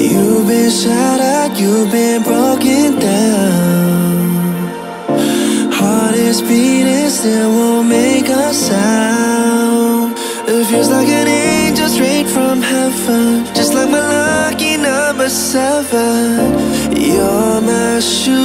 You've been shot at, you've been broken down. Heart is beating, still won't make a sound. It feels like an angel straight from heaven. Just like my lucky number seven. You're my shoe.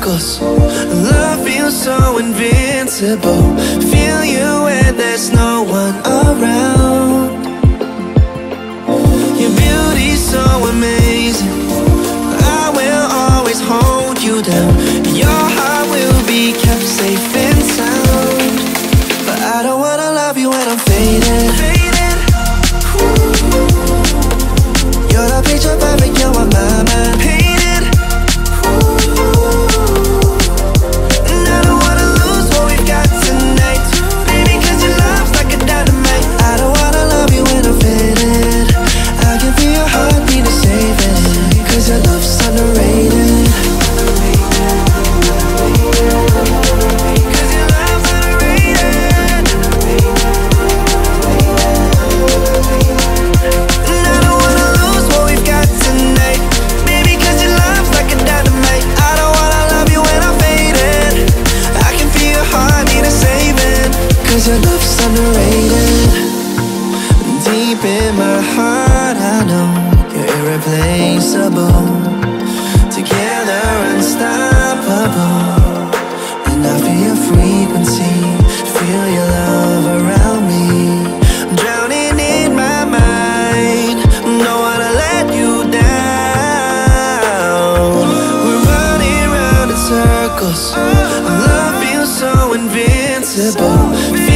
Cause Love feels so invincible. Feel you when there's no one around. Your beauty's so amazing. I will always hold you down. Your heart will be kept safe and sound. But I don't wanna love you when I'm faded. circles. I love loving so invincible.